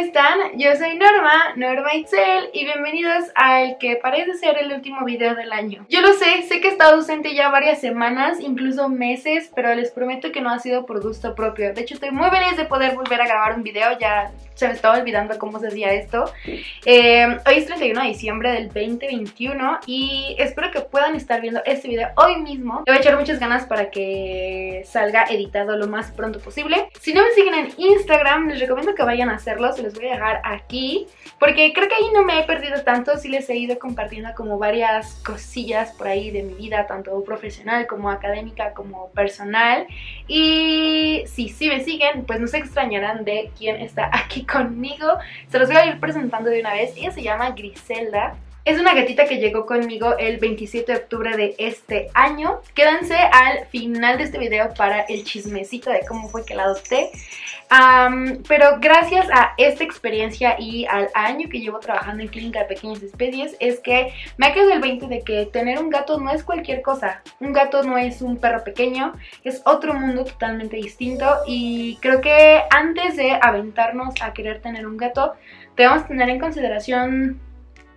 están? Yo soy Norma, Norma Itzel, y bienvenidos al que parece ser el último video del año. Yo lo sé, sé que he estado ausente ya varias semanas, incluso meses, pero les prometo que no ha sido por gusto propio. De hecho, estoy muy feliz de poder volver a grabar un video, ya se me estaba olvidando cómo se hacía esto. Eh, hoy es 31 de diciembre del 2021 y espero que puedan estar viendo este video hoy mismo. Le voy a echar muchas ganas para que salga editado lo más pronto posible. Si no me siguen en Instagram, les recomiendo que vayan a hacerlo, los voy a dejar aquí, porque creo que ahí no me he perdido tanto, sí les he ido compartiendo como varias cosillas por ahí de mi vida, tanto profesional como académica como personal. Y si sí me siguen, pues no se extrañarán de quién está aquí conmigo. Se los voy a ir presentando de una vez. Ella se llama Griselda. Es una gatita que llegó conmigo el 27 de octubre de este año. Quédense al final de este video para el chismecito de cómo fue que la adopté. pero gracias a esta experiencia y al año que llevo trabajando en clínica de pequeñas especies es que me ha quedado el 20 de que tener un gato no es cualquier cosa. Un gato no es un perro pequeño, es otro mundo totalmente distinto y creo que antes de aventarnos a querer tener un gato debemos tener en consideración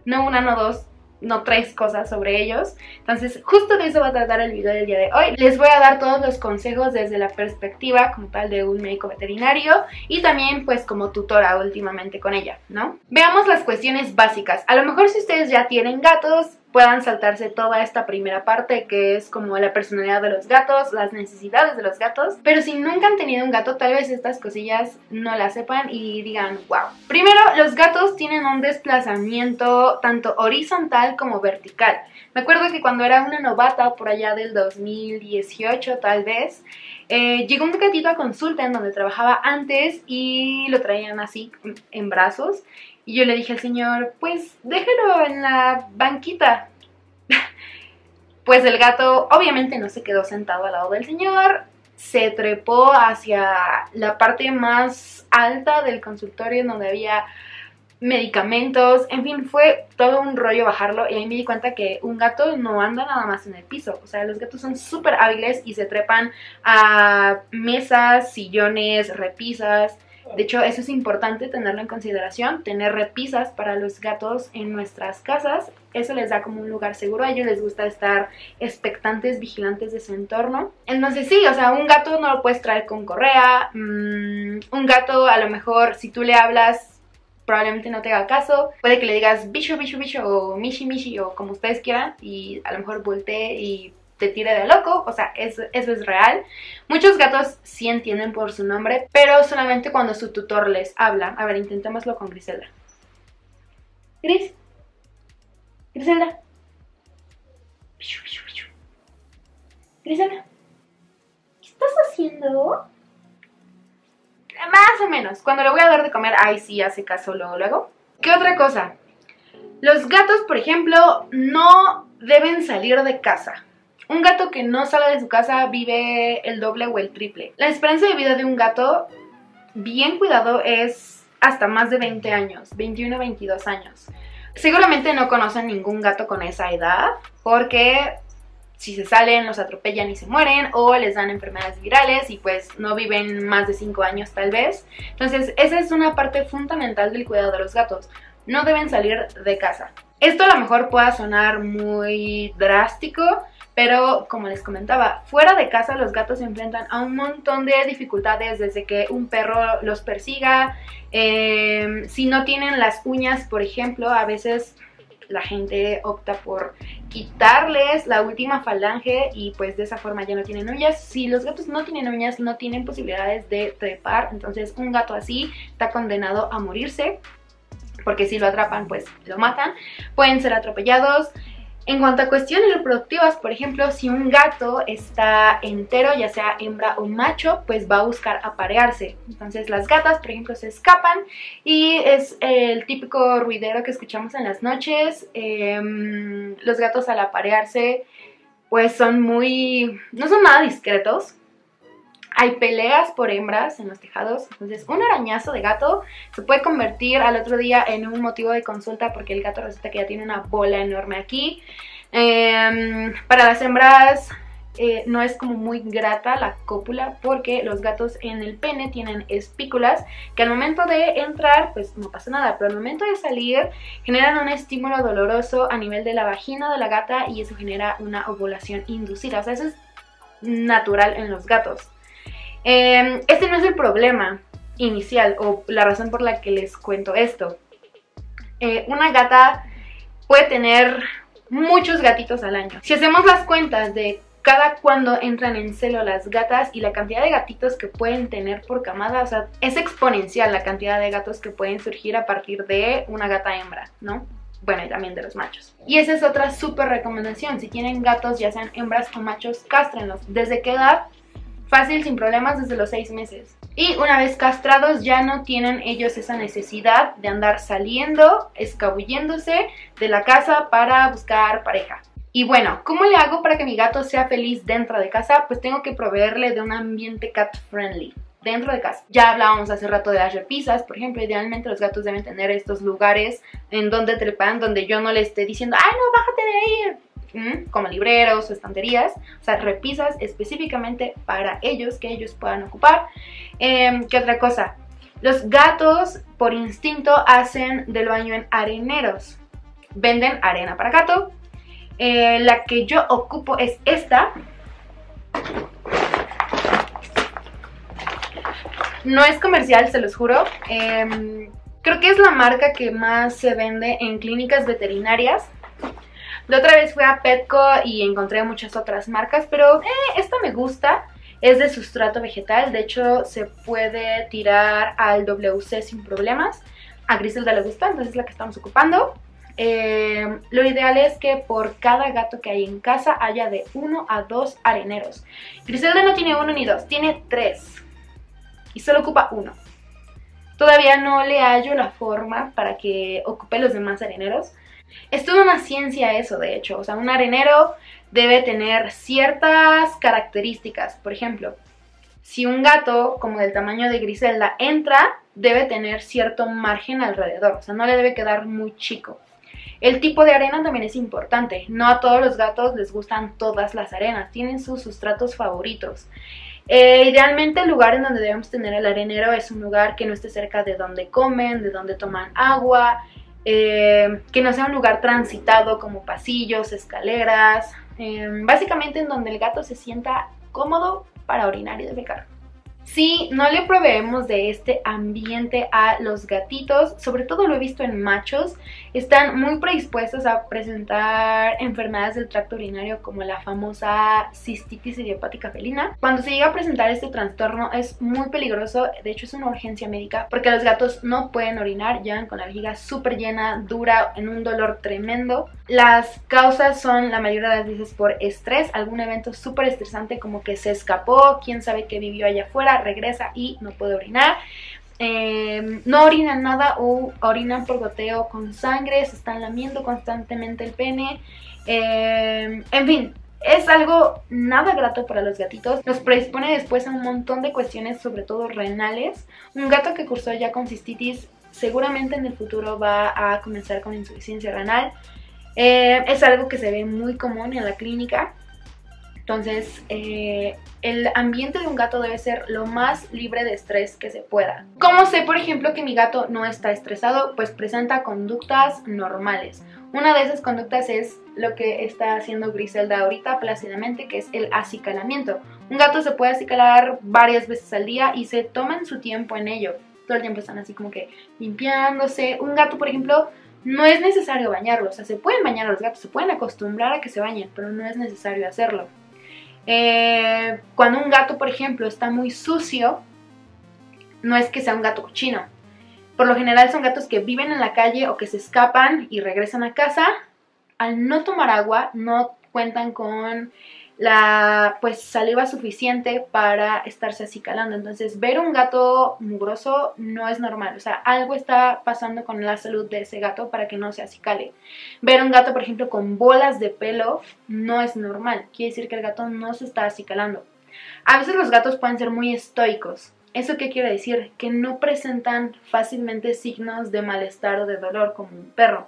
no una, no dos, no tres cosas sobre ellos. Entonces, justo de eso va a tratar el video del día de hoy. Les voy a dar todos los consejos desde la perspectiva como tal de un médico veterinario y también pues como tutora últimamente con ella, ¿no? Veamos las cuestiones básicas. A lo mejor si ustedes ya tienen gatos, puedan saltarse toda esta primera parte que es como la personalidad de los gatos, las necesidades de los gatos. Pero si nunca han tenido un gato, tal vez estas cosillas no las sepan y digan, wow. Primero, los gatos tienen un desplazamiento tanto horizontal como vertical. Me acuerdo que cuando era una novata, por allá del 2018 tal vez, eh, llegó un gatito a consulta en donde trabajaba antes y lo traían así en brazos y yo le dije al señor, pues déjelo en la banquita. pues el gato obviamente no se quedó sentado al lado del señor, se trepó hacia la parte más alta del consultorio donde había medicamentos, en fin, fue todo un rollo bajarlo y ahí me di cuenta que un gato no anda nada más en el piso, o sea, los gatos son súper hábiles y se trepan a mesas, sillones, repisas, de hecho, eso es importante tenerlo en consideración, tener repisas para los gatos en nuestras casas. Eso les da como un lugar seguro. A ellos les gusta estar expectantes, vigilantes de su entorno. Entonces sí, o sea, un gato no lo puedes traer con correa. Mm, un gato a lo mejor si tú le hablas probablemente no te haga caso. Puede que le digas bicho, bicho, bicho o mishi, mishi o como ustedes quieran y a lo mejor voltee y te tire de loco, o sea, eso, eso es real. Muchos gatos sí entienden por su nombre, pero solamente cuando su tutor les habla. A ver, intentémoslo con Griselda. Gris. Griselda. Griselda. ¿Qué estás haciendo? Más o menos. Cuando le voy a dar de comer, ay sí, hace caso luego, luego. ¿Qué otra cosa? Los gatos, por ejemplo, no deben salir de casa. Un gato que no sale de su casa vive el doble o el triple. La esperanza de vida de un gato bien cuidado es hasta más de 20 años, 21 22 años. Seguramente no conocen ningún gato con esa edad porque si se salen los atropellan y se mueren o les dan enfermedades virales y pues no viven más de 5 años tal vez. Entonces esa es una parte fundamental del cuidado de los gatos. No deben salir de casa. Esto a lo mejor pueda sonar muy drástico, pero como les comentaba, fuera de casa los gatos se enfrentan a un montón de dificultades desde que un perro los persiga, em, si no tienen las uñas, por ejemplo, a veces la gente opta por quitarles la última falange y pues de esa forma ya no tienen uñas. Si los gatos no tienen uñas, no tienen posibilidades de trepar, entonces un gato así está condenado a morirse porque si lo atrapan pues lo matan. Pueden ser atropellados, en cuanto a cuestiones reproductivas, por ejemplo, si un gato está entero, ya sea hembra o macho, pues va a buscar aparearse. Entonces las gatas, por ejemplo, se escapan y es el típico ruidero que escuchamos en las noches. Em, los gatos al aparearse, pues son muy... no son nada discretos, hay peleas por hembras en los tejados, entonces un arañazo de gato se puede convertir al otro día en un motivo de consulta porque el gato resulta que ya tiene una bola enorme aquí. Em, para las hembras eh, no es como muy grata la cópula porque los gatos en el pene tienen espículas que al momento de entrar pues no pasa nada, pero al momento de salir generan un estímulo doloroso a nivel de la vagina de la gata y eso genera una ovulación inducida, o sea, eso es natural en los gatos. Em, este no es el problema inicial o la razón por la que les cuento esto. Eh, una gata puede tener muchos gatitos al año. Si hacemos las cuentas de cada cuando entran en celo las gatas y la cantidad de gatitos que pueden tener por camada, o sea, es exponencial la cantidad de gatos que pueden surgir a partir de una gata hembra, ¿no? Bueno, y también de los machos. Y esa es otra súper recomendación. Si tienen gatos, ya sean hembras o machos, cástrenlos. ¿Desde qué edad? Fácil, sin problemas, desde los 6 meses. Y una vez castrados ya no tienen ellos esa necesidad de andar saliendo, escabulléndose de la casa para buscar pareja. Y bueno, ¿cómo le hago para que mi gato sea feliz dentro de casa? Pues tengo que proveerle de un ambiente cat friendly dentro de casa. Ya hablábamos hace rato de las repisas, por ejemplo, idealmente los gatos deben tener estos lugares en donde trepan, donde yo no le esté diciendo, ¡ay no, bájate de ahí! Como libreros o estanterías, o sea, repisas específicamente para ellos, que ellos puedan ocupar. Em, ¿Qué otra cosa? Los gatos, por instinto, hacen del baño en areneros. Venden arena para gato, eh, la que yo ocupo es esta. No es comercial, se los juro. Em, creo que es la marca que más se vende en clínicas veterinarias. La otra vez fui a Petco y encontré muchas otras marcas, pero eh, esta me gusta. Es de sustrato vegetal, de hecho se puede tirar al WC sin problemas. A Griselda le gusta, entonces es la que estamos ocupando. Eh, lo ideal es que por cada gato que hay en casa haya de uno a dos areneros. Griselda no tiene uno ni dos, tiene tres. Y solo ocupa uno. Todavía no le hallo la forma para que ocupe los demás areneros. Es toda una ciencia eso, de hecho. O sea, un arenero debe tener ciertas características. Por ejemplo, si un gato como del tamaño de Griselda entra, debe tener cierto margen alrededor. O sea, no le debe quedar muy chico. El tipo de arena también es importante. No a todos los gatos les gustan todas las arenas, tienen sus sustratos favoritos. Eh, idealmente el lugar en donde debemos tener el arenero es un lugar que no esté cerca de donde comen, de donde toman agua, eh, que no sea un lugar transitado como pasillos, escaleras, eh, básicamente en donde el gato se sienta cómodo para orinar y defecar. Si no le proveemos de este ambiente a los gatitos, sobre todo lo he visto en machos, están muy predispuestos a presentar enfermedades del tracto urinario como la famosa cistitis idiopática felina. Cuando se llega a presentar este trastorno es muy peligroso, de hecho es una urgencia médica porque los gatos no pueden orinar, llegan con la vejiga súper llena, dura, en un dolor tremendo. Las causas son la mayoría de las veces por estrés, algún evento súper estresante como que se escapó, quién sabe qué vivió allá afuera, regresa y no puede orinar. Em, no orinan nada o orinan por goteo con sangre, se están lamiendo constantemente el pene. Em, en fin, es algo nada grato para los gatitos. Nos predispone después a un montón de cuestiones, sobre todo renales. Un gato que cursó ya con cistitis seguramente en el futuro va a comenzar con insuficiencia renal. Eh, es algo que se ve muy común en la clínica. Entonces, eh, el ambiente de un gato debe ser lo más libre de estrés que se pueda. ¿Cómo sé, por ejemplo, que mi gato no está estresado? Pues presenta conductas normales. Una de esas conductas es lo que está haciendo Griselda ahorita plácidamente, que es el acicalamiento. Un gato se puede acicalar varias veces al día y se toman su tiempo en ello. Todo el tiempo están así como que limpiándose. Un gato, por ejemplo, no es necesario bañarlo. O sea, se pueden bañar a los gatos, se pueden acostumbrar a que se bañen, pero no es necesario hacerlo. Eh, cuando un gato, por ejemplo, está muy sucio, no es que sea un gato cochino. Por lo general son gatos que viven en la calle o que se escapan y regresan a casa. Al no tomar agua, no cuentan con la pues saliva suficiente para estarse acicalando. Entonces, ver un gato mugroso no es normal. O sea, algo está pasando con la salud de ese gato para que no se acicale. Ver un gato, por ejemplo, con bolas de pelo no es normal. Quiere decir que el gato no se está acicalando. A veces los gatos pueden ser muy estoicos. ¿Eso qué quiere decir? Que no presentan fácilmente signos de malestar o de dolor como un perro.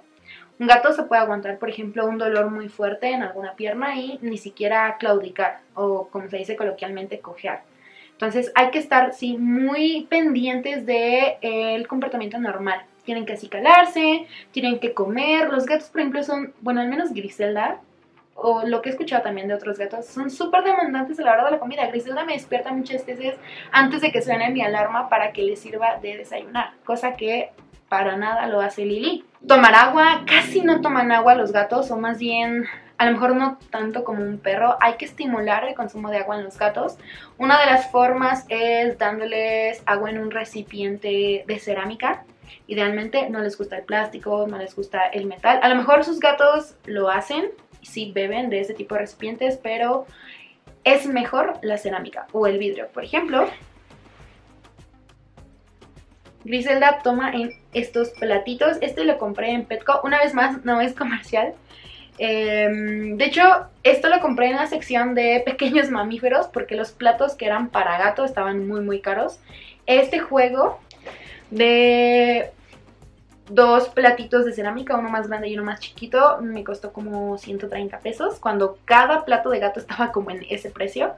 Un gato se puede aguantar, por ejemplo, un dolor muy fuerte en alguna pierna y ni siquiera claudicar o, como se dice coloquialmente, cojear. Entonces hay que estar, sí, muy pendientes del el comportamiento normal. Tienen que acicalarse, tienen que comer. Los gatos, por ejemplo, son, bueno, al menos Griselda, o lo que he escuchado también de otros gatos, son súper demandantes a la hora de la comida. Griselda me despierta muchas veces antes de que suene mi alarma para que le sirva de desayunar, cosa que para nada lo hace Lili. Tomar agua, casi no toman agua los gatos, o más bien, a lo mejor no tanto como un perro. Hay que estimular el consumo de agua en los gatos. Una de las formas es dándoles agua en un recipiente de cerámica. Idealmente no les gusta el plástico, no les gusta el metal. A lo mejor sus gatos lo hacen, sí beben de ese tipo de recipientes, pero es mejor la cerámica o el vidrio. Por ejemplo, Griselda toma en estos platitos. Este lo compré en Petco. Una vez más, no es comercial. Em, de hecho, esto lo compré en la sección de pequeños mamíferos porque los platos que eran para gato estaban muy muy caros. Este juego de dos platitos de cerámica, uno más grande y uno más chiquito, me costó como 130 pesos cuando cada plato de gato estaba como en ese precio.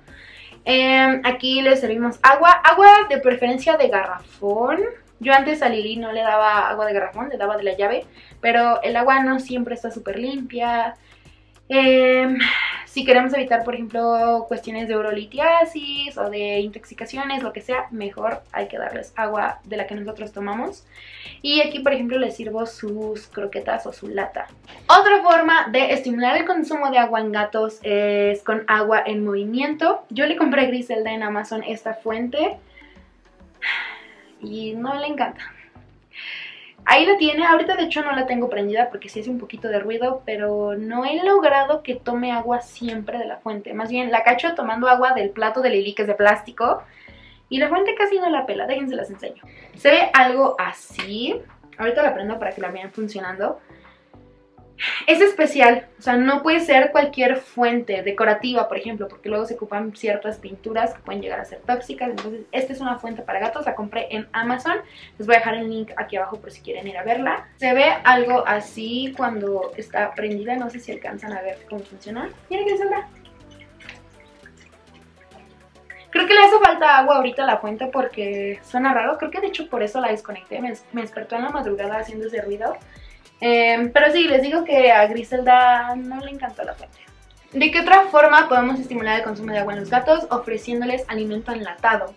Em, aquí le servimos agua, agua de preferencia de garrafón. Yo antes a Lili no le daba agua de garrafón, le daba de la llave, pero el agua no siempre está súper limpia. Em, si queremos evitar, por ejemplo, cuestiones de urolitiasis o de intoxicaciones, lo que sea, mejor hay que darles agua de la que nosotros tomamos. Y aquí, por ejemplo, les sirvo sus croquetas o su lata. Otra forma de estimular el consumo de agua en gatos es con agua en movimiento. Yo le compré a Griselda en Amazon esta fuente y no le encanta. Ahí la tiene, ahorita de hecho no la tengo prendida porque sí hace un poquito de ruido, pero no he logrado que tome agua siempre de la fuente. Más bien, la cacho tomando agua del plato de Lili que es de plástico y la fuente casi no la pela, déjense las enseño. Se ve algo así, ahorita la prendo para que la vean funcionando. Es especial, o sea, no puede ser cualquier fuente decorativa, por ejemplo, porque luego se ocupan ciertas pinturas que pueden llegar a ser tóxicas. Entonces, esta es una fuente para gatos, la compré en Amazon. Les voy a dejar el link aquí abajo por si quieren ir a verla. Se ve algo así cuando está prendida, no sé si alcanzan a ver cómo funciona. Miren que saldrá. Creo que le hace falta agua ahorita a la fuente porque suena raro. Creo que de hecho por eso la desconecté. Me, me despertó en la madrugada haciendo ese ruido. Em, pero sí, les digo que a Griselda no le encantó la fuente. ¿De qué otra forma podemos estimular el consumo de agua en los gatos? Ofreciéndoles alimento enlatado.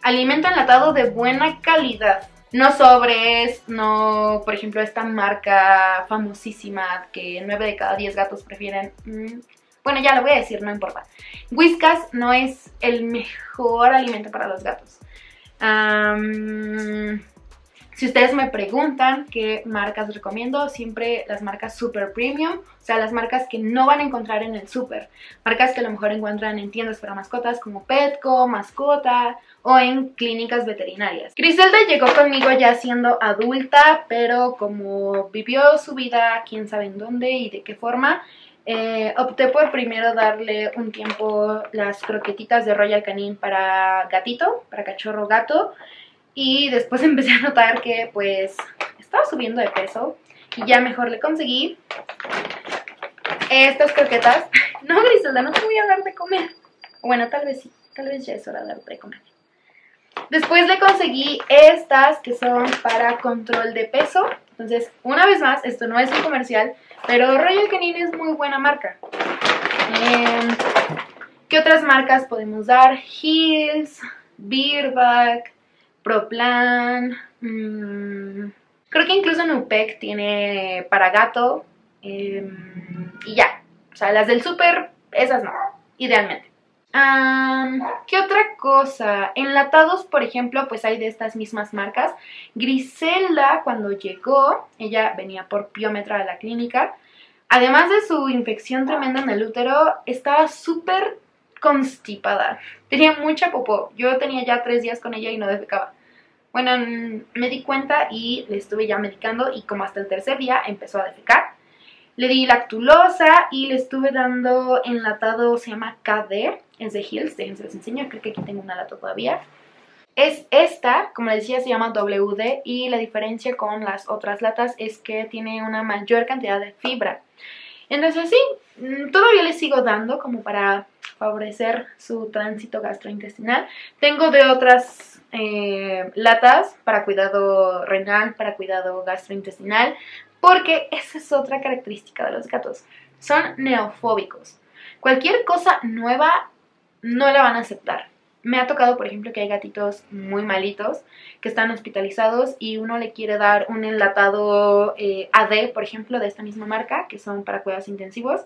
Alimento enlatado de buena calidad. No sobres, no, por ejemplo, esta marca famosísima que 9 de cada 10 gatos prefieren. Mm, bueno, ya lo voy a decir, no importa. Whiskas no es el mejor alimento para los gatos. Si ustedes me preguntan qué marcas recomiendo, siempre las marcas super premium, o sea, las marcas que no van a encontrar en el super. Marcas que a lo mejor encuentran en tiendas para mascotas como Petco, Mascota o en clínicas veterinarias. Griselda llegó conmigo ya siendo adulta, pero como vivió su vida quién sabe en dónde y de qué forma, eh, opté por primero darle un tiempo las croquetitas de Royal Canin para gatito, para cachorro gato, y después empecé a notar que pues estaba subiendo de peso y ya mejor le conseguí estas croquetas. No, Griselda, no te voy a dar de comer. Bueno, tal vez sí, tal vez ya es hora de darte de comer. Después le conseguí estas que son para control de peso. Entonces, una vez más, esto no es un comercial, pero Royal Canin es muy buena marca. Em, ¿Qué otras marcas podemos dar? Hills, Beerback, Proplan. Mmm, creo que incluso Nupec tiene para gato. Em, y ya. O sea, las del súper, esas no. Idealmente. ¿Qué otra cosa? Enlatados, por ejemplo, pues hay de estas mismas marcas. Griselda, cuando llegó, ella venía por piómetra de la clínica. Además de su infección tremenda en el útero, estaba súper constipada. Tenía mucha popó. Yo tenía ya tres días con ella y no defecaba. Bueno, me di cuenta y le estuve ya medicando y como hasta el tercer día empezó a defecar. Le di lactulosa y le estuve dando enlatado, se llama KD, es de Hills, déjense les enseño, creo que aquí tengo una lata todavía. es esta, como les decía, se llama WD y la diferencia con las otras latas es que tiene una mayor cantidad de fibra. Entonces sí, mm, todavía le sigo dando como para favorecer su tránsito gastrointestinal. Tengo de otras eh, latas para cuidado renal, para cuidado gastrointestinal, porque esa es otra característica de los gatos. Son neofóbicos. Cualquier cosa nueva no la van a aceptar. Me ha tocado, por ejemplo, que hay gatitos muy malitos que están hospitalizados y uno le quiere dar un enlatado eh, AD, por ejemplo, de esta misma marca, que son para cuidados intensivos,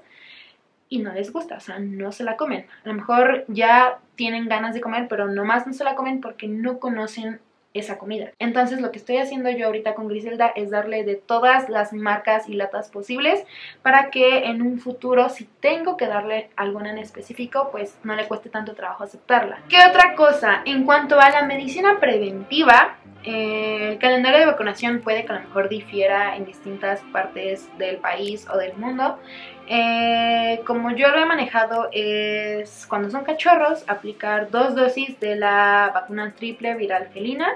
y no les gusta, o sea, no se la comen. A lo mejor ya tienen ganas de comer, pero nomás no se la comen porque no conocen esa comida. Entonces lo que estoy haciendo yo ahorita con Griselda es darle de todas las marcas y latas posibles para que en un futuro si tengo que darle alguna en específico pues no le cueste tanto trabajo aceptarla. ¿Qué otra cosa? En cuanto a la medicina preventiva, eh, el calendario de vacunación puede que a lo mejor difiera en distintas partes del país o del mundo. Eh, como yo lo he manejado es cuando son cachorros aplicar dos dosis de la vacuna triple viral felina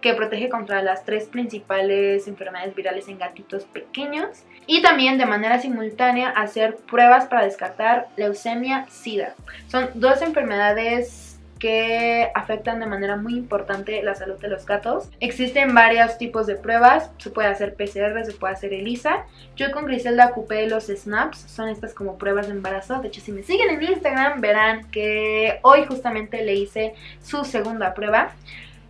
que protege contra las tres principales enfermedades virales en gatitos pequeños y también de manera simultánea hacer pruebas para descartar leucemia sida. Son dos enfermedades que afectan de manera muy importante la salud de los gatos. Existen varios tipos de pruebas, se puede hacer PCR, se puede hacer ELISA. Yo con Griselda ocupé los SNAPs, son estas como pruebas de embarazo. De hecho, si me siguen en Instagram verán que hoy justamente le hice su segunda prueba.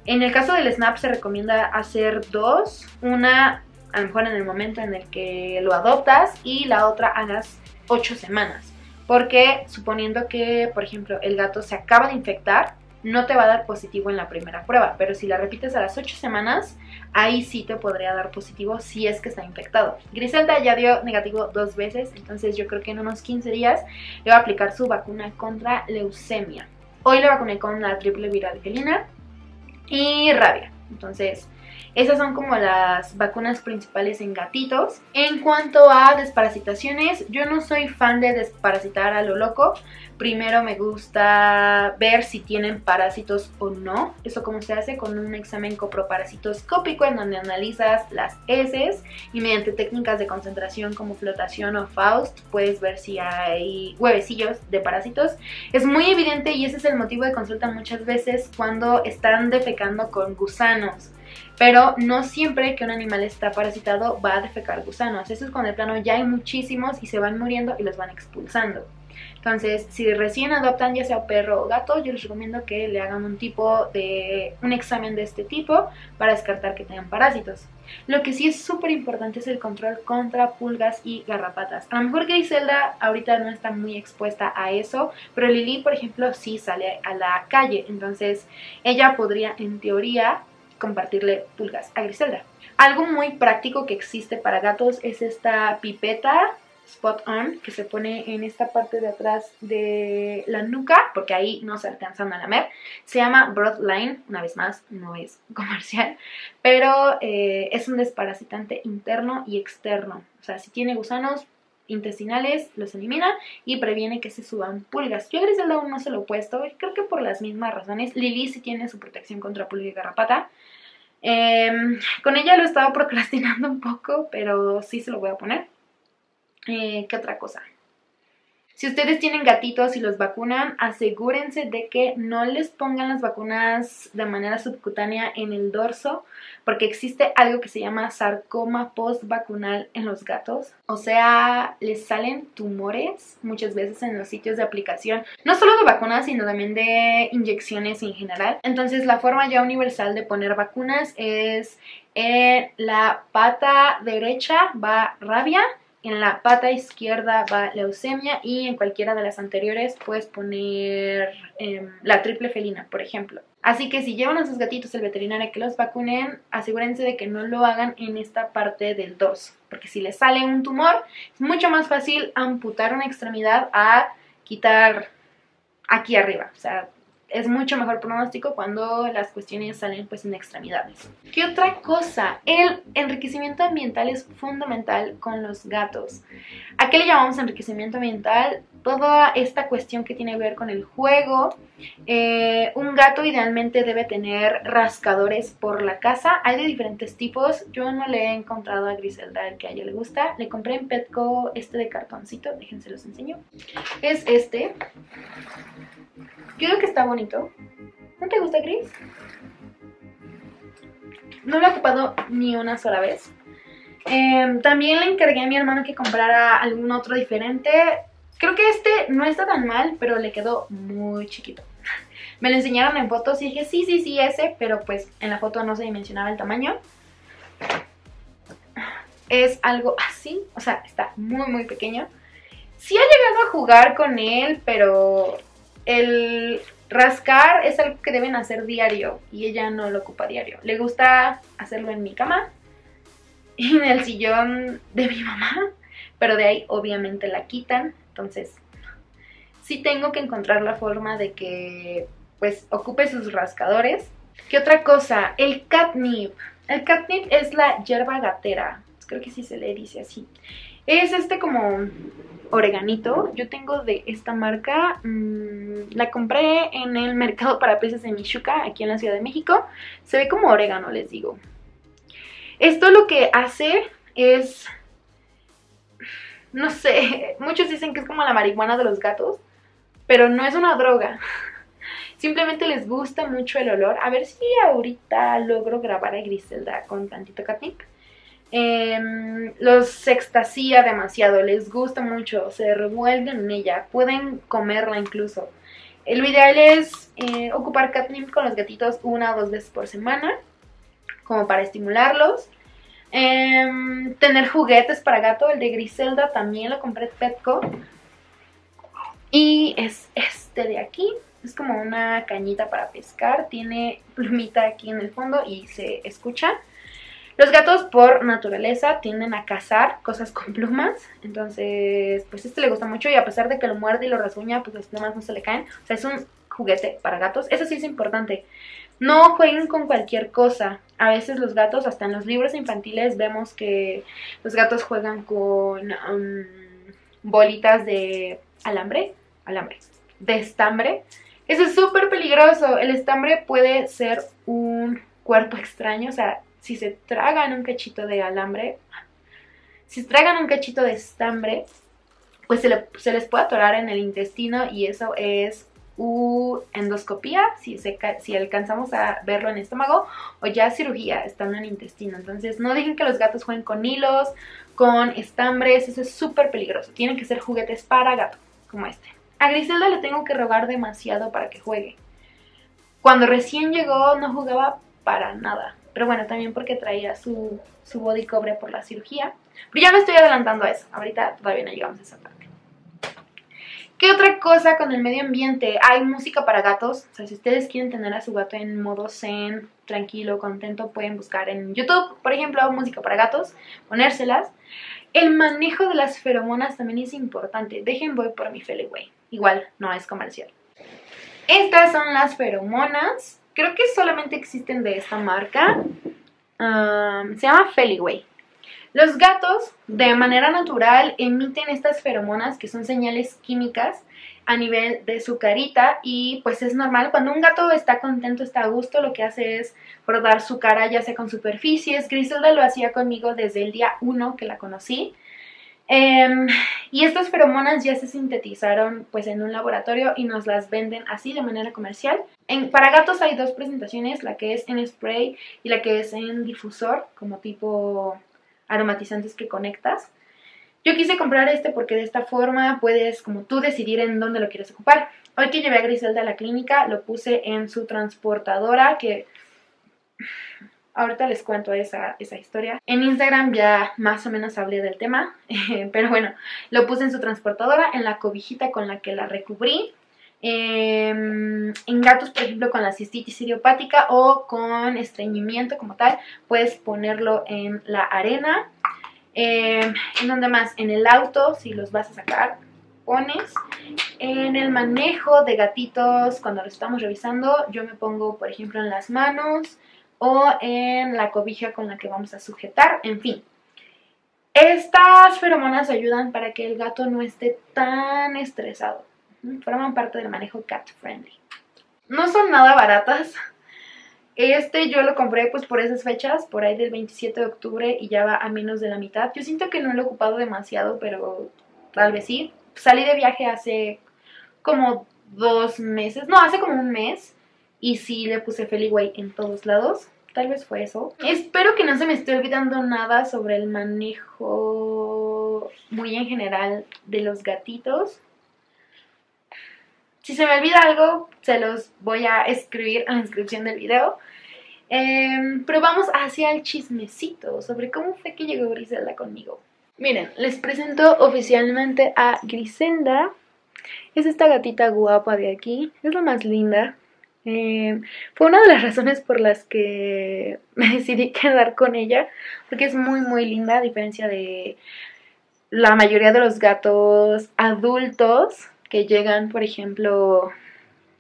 En el caso del SNAP se recomienda hacer dos, una a lo mejor en el momento en el que lo adoptas y la otra a las 8 semanas. Porque suponiendo que, por ejemplo, el gato se acaba de infectar, no te va a dar positivo en la primera prueba, pero si la repites a las 8 semanas, ahí sí te podría dar positivo si es que está infectado. Griselda ya dio negativo dos veces, entonces yo creo que en unos 15 días le va a aplicar su vacuna contra leucemia. Hoy le vacuné con la triple viral felina y rabia. Entonces, esas son como las vacunas principales en gatitos. En cuanto a desparasitaciones, yo no soy fan de desparasitar a lo loco. Primero me gusta ver si tienen parásitos o no. Eso como se hace con un examen coproparasitoscópico en donde analizas las heces y mediante técnicas de concentración como flotación o Faust puedes ver si hay huevecillos de parásitos. Es muy evidente y ese es el motivo de consulta muchas veces cuando están defecando con gusanos pero no siempre que un animal está parasitado va a defecar gusanos. Eso es cuando de plano ya hay muchísimos y se van muriendo y los van expulsando. Entonces, si recién adoptan ya sea perro o gato, yo les recomiendo que le hagan un tipo de un examen de este tipo para descartar que tengan parásitos. Lo que sí es súper importante es el control contra pulgas y garrapatas. A lo mejor Griselda ahorita no está muy expuesta a eso, pero Lili, por ejemplo, sí sale a la calle. Entonces, ella podría, en teoría, compartirle pulgas a Griselda. Algo muy práctico que existe para gatos es esta pipeta spot on que se pone en esta parte de atrás de la nuca porque ahí no se alcanzan a lamer se llama Broadline, una vez más no es comercial pero eh, es un desparasitante interno y externo o sea si tiene gusanos intestinales los elimina y previene que se suban pulgas. Yo a Griselda aún no se lo he puesto, creo que por las mismas razones. Lily sí tiene su protección contra pulga y garrapata. Em, con ella lo he estado procrastinando un poco, pero sí se lo voy a poner. Eh, ¿Qué otra cosa? Si ustedes tienen gatitos y los vacunan, asegúrense de que no les pongan las vacunas de manera subcutánea en el dorso, porque existe algo que se llama sarcoma postvacunal en los gatos. O sea, les salen tumores muchas veces en los sitios de aplicación, no solo de vacunas, sino también de inyecciones en general. Entonces, la forma ya universal de poner vacunas es en la pata derecha va rabia en la pata izquierda va leucemia y en cualquiera de las anteriores puedes poner em, la triple felina, por ejemplo. Así que si llevan a sus gatitos el veterinario que los vacunen, asegúrense de que no lo hagan en esta parte del dorso, porque si les sale un tumor, es mucho más fácil amputar una extremidad a quitar aquí arriba. O sea, es mucho mejor pronóstico cuando las cuestiones salen pues en extremidades. ¿Qué otra cosa? El enriquecimiento ambiental es fundamental con los gatos. ¿A qué le llamamos enriquecimiento ambiental? Toda esta cuestión que tiene que ver con el juego. Eh, un gato idealmente debe tener rascadores por la casa. Hay de diferentes tipos. Yo no le he encontrado a Griselda el que a ella le gusta. Le compré en Petco este de cartoncito. Déjense los enseño. Es este. Yo creo que está bonito. ¿No te gusta, Gris? No lo he ocupado ni una sola vez. Em, también le encargué a mi hermano que comprara algún otro diferente. Creo que este no está tan mal, pero le quedó muy chiquito. Me lo enseñaron en fotos y dije, sí, sí, sí, ese, pero pues en la foto no se dimensionaba el tamaño. Es algo así, o sea, está muy, muy pequeño. Sí ha llegado a jugar con él, pero el rascar es algo que deben hacer diario y ella no lo ocupa diario. Le gusta hacerlo en mi cama y en el sillón de mi mamá, pero de ahí obviamente la quitan, entonces sí tengo que encontrar la forma de que pues ocupe sus rascadores. ¿Qué otra cosa? El catnip. El catnip es la hierba gatera, creo que sí se le dice así. Es este como oreganito. Yo tengo de esta marca. Mm, la compré en el mercado para peces de Michuca, aquí en la Ciudad de México. Se ve como orégano, les digo. Esto lo que hace es... No sé, muchos dicen que es como la marihuana de los gatos, pero no es una droga. Simplemente les gusta mucho el olor. A ver si ahorita logro grabar a Griselda con tantito catnip. Em, los extasía demasiado, les gusta mucho, se revuelven en ella, pueden comerla incluso. Lo ideal es eh, ocupar catnip con los gatitos una o dos veces por semana, como para estimularlos. Em, tener juguetes para gato, el de Griselda también lo compré Petco. Y es este de aquí, es como una cañita para pescar, tiene plumita aquí en el fondo y se escucha. Los gatos por naturaleza tienden a cazar cosas con plumas, entonces pues este le gusta mucho y a pesar de que lo muerde y lo rasguña, pues las plumas no se le caen. O sea, es un juguete para gatos, eso sí es importante. No jueguen con cualquier cosa. A veces los gatos, hasta en los libros infantiles, vemos que los gatos juegan con um, bolitas de alambre, alambre, de estambre. Eso es súper peligroso. El estambre puede ser un cuerpo extraño, o sea, si se tragan un cachito de alambre, si se tragan un cachito de estambre, pues se, les puede atorar en el intestino y eso es endoscopía, si, alcanzamos a verlo en estómago, o ya cirugía estando en intestino. Entonces no dejen que los gatos jueguen con hilos, con estambres, eso es súper peligroso. Tienen que ser juguetes para gato, como este. A Griselda le tengo que rogar demasiado para que juegue. Cuando recién llegó no jugaba para nada. Pero bueno, también porque traía su, su body cobre por la cirugía. Pero ya me estoy adelantando a eso. Ahorita todavía no llegamos a esa parte. ¿Qué otra cosa con el medio ambiente? Hay música para gatos. O sea, si ustedes quieren tener a su gato en modo zen, tranquilo, contento, pueden buscar en YouTube, por ejemplo, música para gatos, ponérselas. El manejo de las feromonas también es importante. Dejen voy por mi Feliway. Igual, no es comercial. Estas son las feromonas. Creo que solamente existen de esta marca. se llama Feliway. Los gatos, de manera natural, emiten estas feromonas que son señales químicas a nivel de su carita y pues es normal, cuando un gato está contento, está a gusto, lo que hace es rodar su cara ya sea con superficies. Griselda lo hacía conmigo desde el día 1 que la conocí. Em, y estas feromonas ya se sintetizaron pues en un laboratorio y nos las venden así de manera comercial. En, para gatos hay dos presentaciones, la que es en spray y la que es en difusor, como tipo aromatizantes que conectas. Yo quise comprar este porque de esta forma puedes como tú decidir en dónde lo quieres ocupar. Hoy que llevé a Griselda a la clínica lo puse en su transportadora que Ahorita les cuento esa, historia. En Instagram ya más o menos hablé del tema, pero bueno, lo puse en su transportadora, en la cobijita con la que la recubrí. Em, en gatos, por ejemplo, con la cistitis idiopática o con estreñimiento como tal, puedes ponerlo en la arena. Em, ¿En donde más? En el auto, si los vas a sacar, pones. En el manejo de gatitos, cuando lo estamos revisando, yo me pongo, por ejemplo, en las manos o en la cobija con la que vamos a sujetar, en fin. Estas feromonas ayudan para que el gato no esté tan estresado. Forman parte del manejo cat friendly. No son nada baratas. Este yo lo compré pues por esas fechas, por ahí del 27 de octubre y ya va a menos de la mitad. Yo siento que no lo he ocupado demasiado, pero tal vez sí. Salí de viaje hace como dos meses, no, hace como un mes y sí le puse Feliway en todos lados. Tal vez fue eso. Espero que no se me esté olvidando nada sobre el manejo muy en general de los gatitos. Si se me olvida algo, se los voy a escribir en la descripción del video. Em, pero vamos hacia el chismecito sobre cómo fue que llegó Griselda conmigo. Miren, les presento oficialmente a Griselda. Es esta gatita guapa de aquí. Es la más linda. Eh, fue una de las razones por las que me decidí quedar con ella, porque es muy muy linda a diferencia de la mayoría de los gatos adultos que llegan, por ejemplo,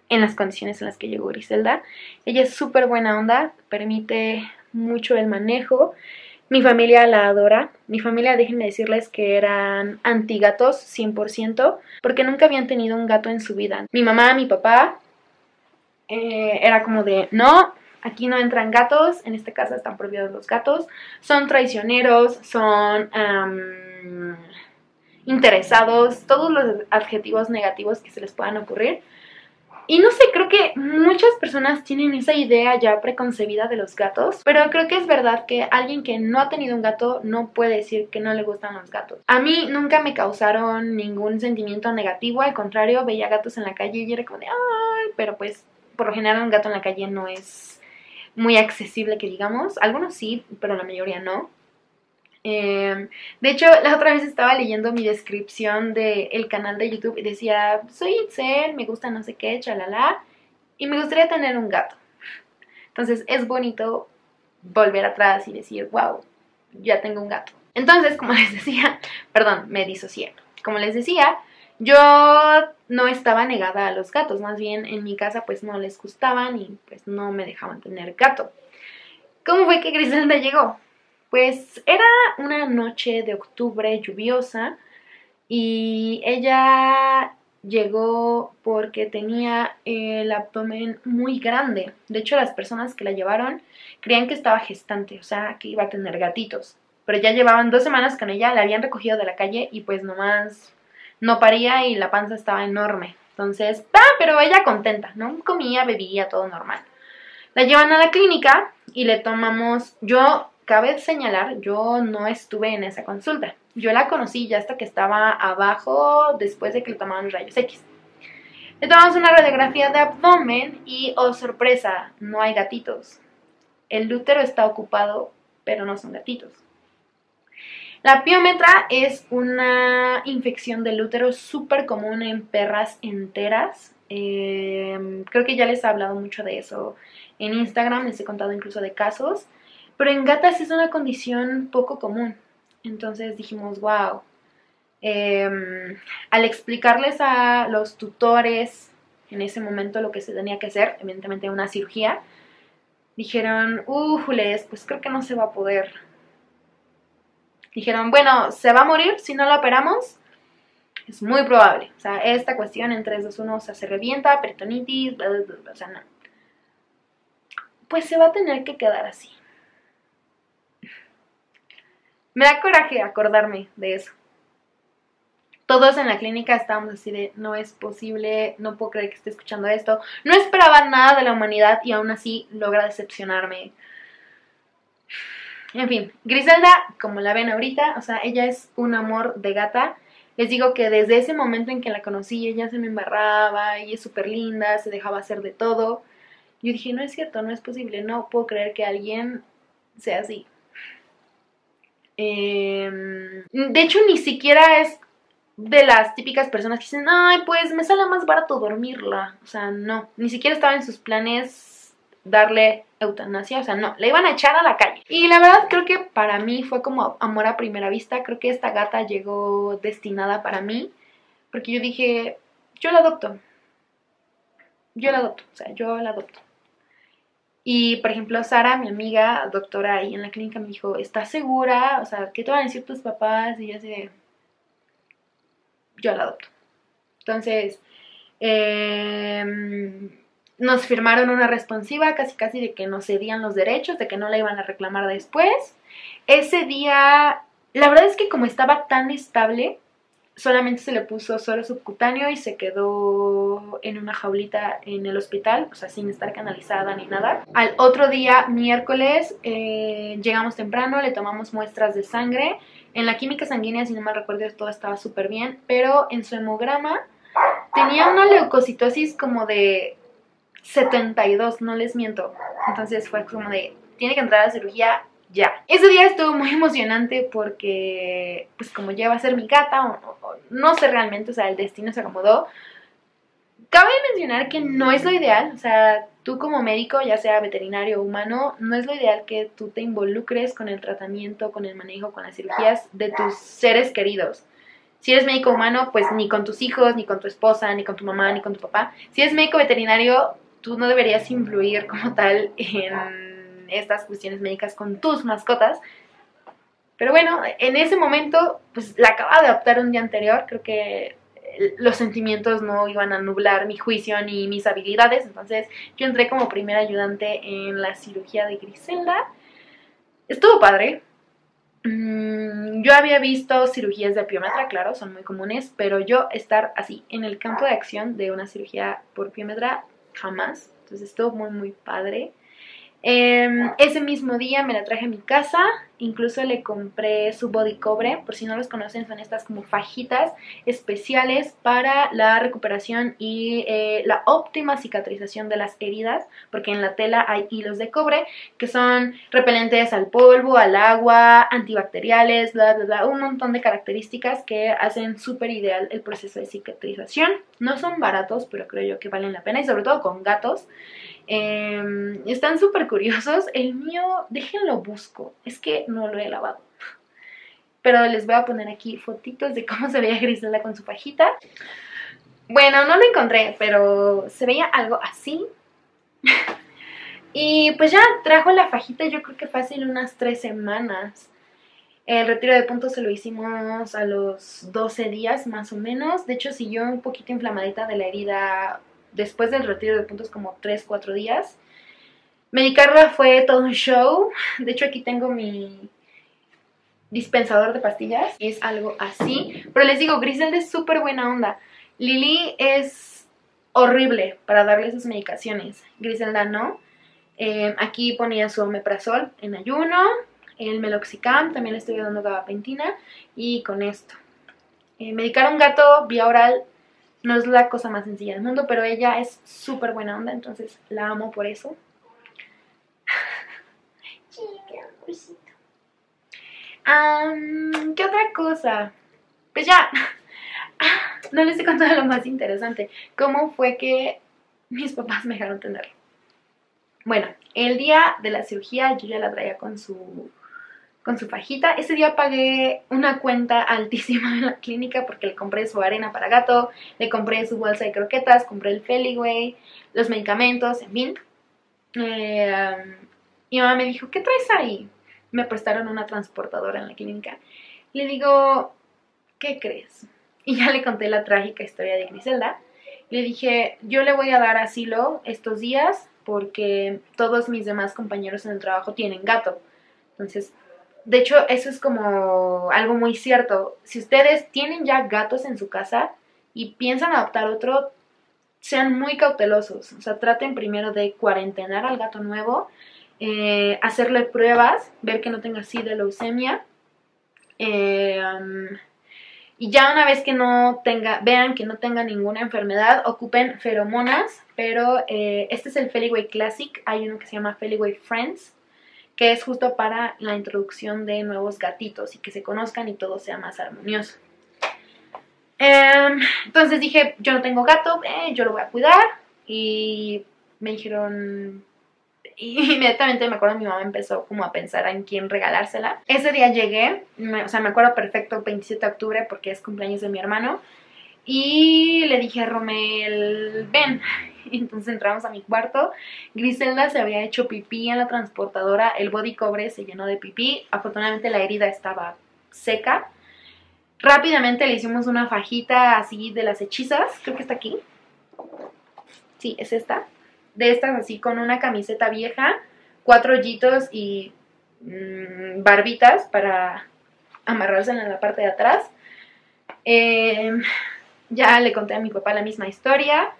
en las condiciones en las que llegó Griselda. Ella es súper buena onda, permite mucho el manejo. Mi familia la adora. Mi familia, déjenme decirles que eran antigatos 100%, porque nunca habían tenido un gato en su vida. Mi mamá, mi papá eh, era como de, no, aquí no entran gatos, en esta casa están prohibidos los gatos, son traicioneros, son interesados, todos los adjetivos negativos que se les puedan ocurrir. Y no sé, creo que muchas personas tienen esa idea ya preconcebida de los gatos, pero creo que es verdad que alguien que no ha tenido un gato no puede decir que no le gustan los gatos. A mí nunca me causaron ningún sentimiento negativo, al contrario, veía gatos en la calle y era como de, ay, pero pues por lo general un gato en la calle no es muy accesible que digamos. Algunos sí, pero la mayoría no. Em, de hecho, la otra vez estaba leyendo mi descripción del canal de YouTube y decía, soy Itzel, me gusta no sé qué, chalala, y me gustaría tener un gato. Entonces es bonito volver atrás y decir, wow, ya tengo un gato. Entonces, como les decía, perdón, me disocié. Como les decía, yo no estaba negada a los gatos, más bien en mi casa pues no les gustaban y pues no me dejaban tener gato. ¿Cómo fue que Griselda llegó? Pues era una noche de octubre lluviosa y ella llegó porque tenía el abdomen muy grande. De hecho, las personas que la llevaron creían que estaba gestante, o sea, que iba a tener gatitos. Pero ya llevaban dos semanas con ella, la habían recogido de la calle y pues nomás no paría y la panza estaba enorme. Entonces, ah, pero ella contenta, ¿no? Comía, bebía, todo normal. La llevan a la clínica y le tomamos, yo, cabe señalar, yo no estuve en esa consulta. Yo la conocí ya hasta que estaba abajo después de que le tomaban rayos X. Le tomamos una radiografía de abdomen y, oh sorpresa, no hay gatitos. El útero está ocupado, pero no son gatitos. La piometra es una infección del útero súper común en perras enteras. Em, creo que ya les he hablado mucho de eso en Instagram, les he contado incluso de casos. Pero en gatas es una condición poco común. Entonces dijimos, wow. Em, al explicarles a los tutores en ese momento lo que se tenía que hacer, evidentemente una cirugía, dijeron, uh, pues creo que no se va a poder dijeron, bueno, se va a morir si no la operamos. Es muy probable. O sea, esta cuestión en 3, 2, 1, o sea, se revienta, peritonitis, bla, bla, bla, o sea, no. Pues se va a tener que quedar así. Me da coraje acordarme de eso. Todos en la clínica estábamos así de, no es posible, no puedo creer que esté escuchando esto. No esperaba nada de la humanidad y aún así logra decepcionarme. En fin, Griselda, como la ven ahorita, o sea, ella es un amor de gata. Les digo que desde ese momento en que la conocí, ella se me embarraba, y es súper linda, se dejaba hacer de todo. Yo dije, no es cierto, no es posible, no puedo creer que alguien sea así. Em, de hecho, ni siquiera es de las típicas personas que dicen, ay, pues me sale más barato dormirla. O sea, no, ni siquiera estaba en sus planes darle eutanasia, o sea, no, le iban a echar a la calle. Y la verdad creo que para mí fue como amor a primera vista, creo que esta gata llegó destinada para mí, porque yo dije, yo la adopto. Yo la adopto, o sea, yo la adopto. Y, por ejemplo, Sara, mi amiga, doctora ahí en la clínica, me dijo, ¿estás segura? O sea, ¿qué te van a decir tus papás? Y yo así de, yo la adopto. Entonces, em, nos firmaron una responsiva casi casi de que nos cedían los derechos, de que no la iban a reclamar después. Ese día, la verdad es que como estaba tan estable, solamente se le puso solo subcutáneo y se quedó en una jaulita en el hospital, o sea, sin estar canalizada ni nada. Al otro día, miércoles, eh, llegamos temprano, le tomamos muestras de sangre. En la química sanguínea, si no me recuerdo, todo estaba súper bien, pero en su hemograma tenía una leucocitosis como de 72, no les miento. Entonces fue como de, tiene que entrar a la cirugía ya. Ese día estuvo muy emocionante porque, pues como ya va a ser mi gata, o, no sé realmente, o sea, el destino se acomodó. Cabe mencionar que no es lo ideal, o sea, tú como médico, ya sea veterinario o humano, no es lo ideal que tú te involucres con el tratamiento, con el manejo, con las cirugías de tus seres queridos. Si eres médico humano, pues ni con tus hijos, ni con tu esposa, ni con tu mamá, ni con tu papá. Si eres médico veterinario, tú no deberías influir como tal en estas cuestiones médicas con tus mascotas. Pero bueno, en ese momento, pues la acaba de adoptar un día anterior, creo que los sentimientos no iban a nublar mi juicio ni mis habilidades, entonces yo entré como primera ayudante en la cirugía de Griselda. Estuvo padre. Mm, yo había visto cirugías de piometra, claro, son muy comunes, pero yo estar así en el campo de acción de una cirugía por piometra, jamás. Entonces estuvo muy, muy padre. Em, ese mismo día me la traje a mi casa, incluso le compré su body cobre, por si no los conocen son estas como fajitas especiales para la recuperación y eh, la óptima cicatrización de las heridas, porque en la tela hay hilos de cobre que son repelentes al polvo, al agua, antibacteriales, bla bla bla, un montón de características que hacen súper ideal el proceso de cicatrización. No son baratos, pero creo yo que valen la pena y sobre todo con gatos. Em, están súper curiosos. El mío, déjenlo busco. Es que no lo he lavado. Pero les voy a poner aquí fotitos de cómo se veía Griselda con su fajita. Bueno, no lo encontré, pero se veía algo así. y pues ya trajo la fajita yo creo que fácil unas tres semanas. El retiro de puntos se lo hicimos a los 12 días más o menos. De hecho, siguió un poquito inflamadita de la herida después del retiro de puntos como 3, 4 días. Medicarla fue todo un show. De hecho aquí tengo mi dispensador de pastillas. Es algo así. Pero les digo, Griselda es súper buena onda. Lily es horrible para darle sus medicaciones. Griselda no. Eh, aquí ponía su omeprazol en ayuno. El meloxicam, también le estoy dando gabapentina. Y con esto. Eh, medicar a un gato vía oral no es la cosa más sencilla del mundo, pero ella es súper buena onda, entonces la amo por eso. ¿Qué otra cosa? Pues ya, no les he contado lo más interesante. ¿Cómo fue que mis papás me dejaron tenerlo? Bueno, el día de la cirugía yo ya la traía con su con su fajita. Ese día pagué una cuenta altísima en la clínica porque le compré su arena para gato, le compré su bolsa de croquetas, compré el Feliway, los medicamentos, en fin. Eh, mi mamá me dijo, ¿qué traes ahí? Me prestaron una transportadora en la clínica. Le digo, ¿qué crees? Y ya le conté la trágica historia de Griselda. Le dije, yo le voy a dar asilo estos días porque todos mis demás compañeros en el trabajo tienen gato. Entonces, de hecho, eso es como algo muy cierto. Si ustedes tienen ya gatos en su casa y piensan adoptar otro, sean muy cautelosos. O sea, traten primero de cuarentenar al gato nuevo, eh, hacerle pruebas, ver que no tenga de leucemia. Eh, y ya una vez que no tenga, vean que no tenga ninguna enfermedad, ocupen feromonas, pero eh, este es el Feliway Classic, hay uno que se llama Feliway Friends, que es justo para la introducción de nuevos gatitos y que se conozcan y todo sea más armonioso. Em, entonces dije, yo no tengo gato, eh, yo lo voy a cuidar y me dijeron, inmediatamente me acuerdo mi mamá empezó como a pensar en quién regalársela. Ese día llegué, o sea, me acuerdo perfecto, 27 de octubre porque es cumpleaños de mi hermano. Y le dije a Romel, ven. Entonces entramos a mi cuarto. Griselda se había hecho pipí en la transportadora. El body cobre se llenó de pipí. Afortunadamente la herida estaba seca. Rápidamente le hicimos una fajita así de las hechizas. Creo que está aquí. Sí, es esta. De estas así con una camiseta vieja. Cuatro hoyitos y mm, barbitas para amarrarse en la parte de atrás. Eh, ya le conté a mi papá la misma historia.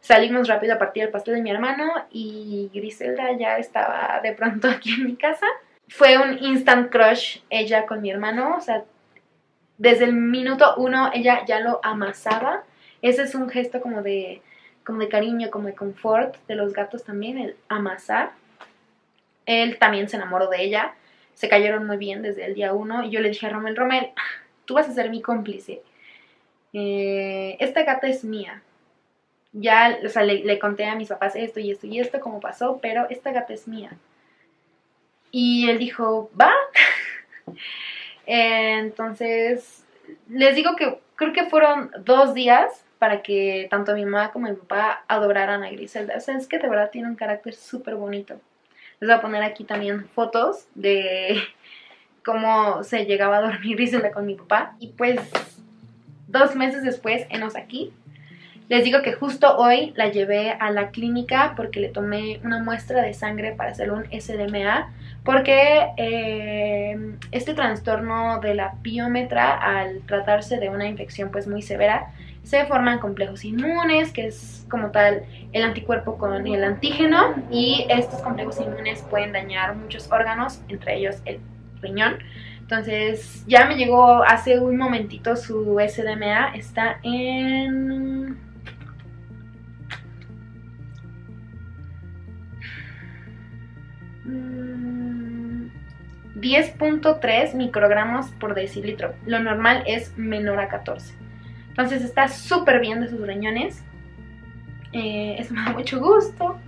Salimos rápido a partir del pastel de mi hermano y Griselda ya estaba de pronto aquí en mi casa. Fue un instant crush ella con mi hermano, o sea, desde el minuto uno ella ya lo amasaba. Ese es un gesto como de, como de cariño, como de confort de los gatos también, el amasar. Él también se enamoró de ella, se cayeron muy bien desde el día uno y yo le dije a Romel, Romel, tú vas a ser mi cómplice eh, esta gata es mía. Ya, o sea, le, conté a mis papás esto y esto y esto, cómo pasó, pero esta gata es mía. Y él dijo, va. entonces, les digo que creo que fueron dos días para que tanto mi mamá como mi papá adoraran a Griselda. O sea, es que de verdad tiene un carácter súper bonito. Les voy a poner aquí también fotos de cómo se llegaba a dormir Griselda con mi papá. Y pues dos meses después, enos aquí. Les digo que justo hoy la llevé a la clínica porque le tomé una muestra de sangre para hacer un SDMA porque eh, este trastorno de la piómetra al tratarse de una infección pues muy severa se forman complejos inmunes que es como tal el anticuerpo con el antígeno y estos complejos inmunes pueden dañar muchos órganos entre ellos el riñón entonces ya me llegó hace un momentito su SDMA, está en... Mm, 10.3 microgramos por decilitro. Lo normal es menor a 14. Entonces está súper bien de sus riñones. Eh, es me da mucho gusto.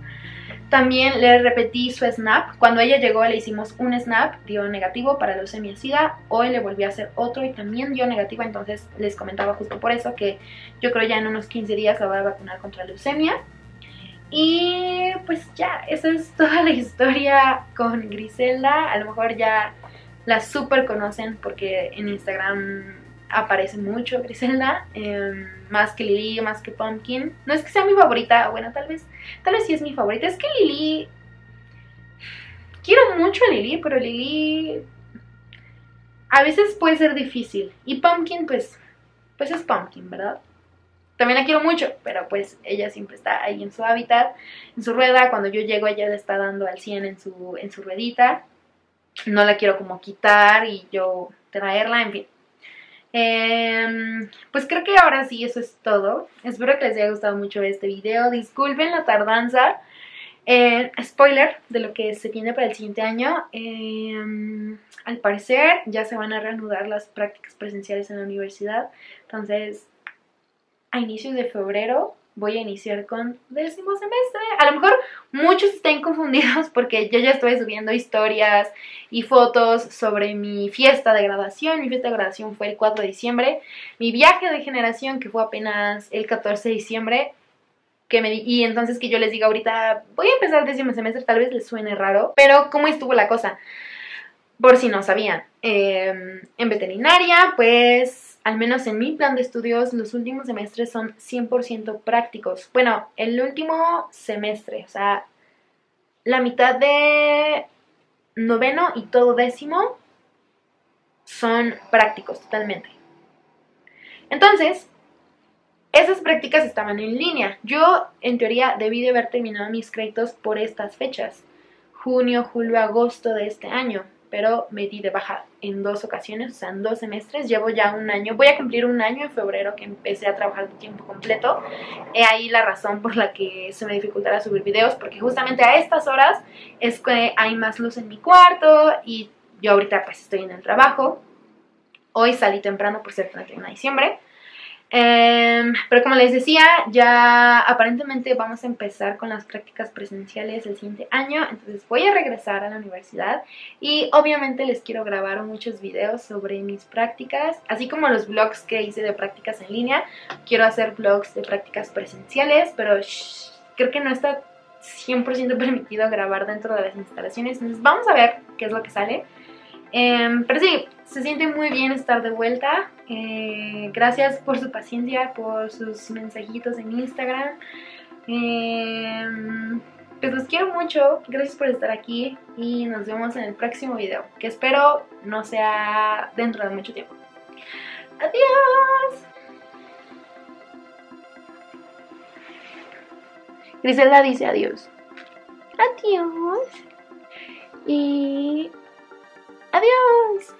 También le repetí su snap. Cuando ella llegó le hicimos un snap, dio negativo para leucemia SIDA. Hoy le volví a hacer otro y también dio negativo. Entonces les comentaba justo por eso que yo creo ya en unos 15 días la voy a vacunar contra leucemia. Y pues ya, esa es toda la historia con Griselda. A lo mejor ya la super conocen porque en Instagram aparece mucho Griselda, em, más que Lily, más que Pumpkin. No es que sea mi favorita, bueno, tal vez, tal vez sí es mi favorita. Es que Lily, quiero mucho a Lily, pero Lily a veces puede ser difícil. Y Pumpkin, pues, pues es Pumpkin, ¿verdad? También la quiero mucho, pero pues ella siempre está ahí en su hábitat, en su rueda. Cuando yo llego ella está dando al 100 en su, en su ruedita. No la quiero como quitar y yo traerla, en fin. Em, pues creo que ahora sí eso es todo. Espero que les haya gustado mucho este video. Disculpen la tardanza. Eh, spoiler de lo que se tiene para el siguiente año. Em, al parecer ya se van a reanudar las prácticas presenciales en la universidad. Entonces, a inicios de febrero voy a iniciar con décimo semestre. A lo mejor muchos estén confundidos porque yo ya estoy subiendo historias y fotos sobre mi fiesta de graduación. Mi fiesta de graduación fue el 4 de diciembre. Mi viaje de generación que fue apenas el 14 de diciembre. Que me, y entonces que yo les diga ahorita, voy a empezar décimo semestre, tal vez les suene raro, pero ¿cómo estuvo la cosa? Por si no sabían, em, en veterinaria, pues al menos en mi plan de estudios, los últimos semestres son 100% prácticos. Bueno, el último semestre, o sea, la mitad de noveno y todo décimo son prácticos totalmente. Entonces, esas prácticas estaban en línea. Yo, en teoría, debí de haber terminado mis créditos por estas fechas. Junio, julio, agosto de este año pero me di de baja en dos ocasiones, o sea, en dos semestres. Llevo ya un año, voy a cumplir un año en febrero que empecé a trabajar de tiempo completo. He ahí la razón por la que se me dificultará subir videos, porque justamente a estas horas es que hay más luz en mi cuarto y yo ahorita pues estoy en el trabajo. Hoy salí temprano por ser 31 de diciembre. Em, pero como les decía, ya aparentemente vamos a empezar con las prácticas presenciales el siguiente año, entonces voy a regresar a la universidad y obviamente les quiero grabar muchos videos sobre mis prácticas, así como los vlogs que hice de prácticas en línea. Quiero hacer vlogs de prácticas presenciales, pero creo que no está 100% permitido grabar dentro de las instalaciones, entonces vamos a ver qué es lo que sale. Em, pero sí, se siente muy bien estar de vuelta. Eh, gracias por su paciencia, por sus mensajitos en Instagram. Em, pues los quiero mucho, gracias por estar aquí y nos vemos en el próximo video, que espero no sea dentro de mucho tiempo. ¡Adiós! Griselda dice adiós. Adiós. Y Adiós.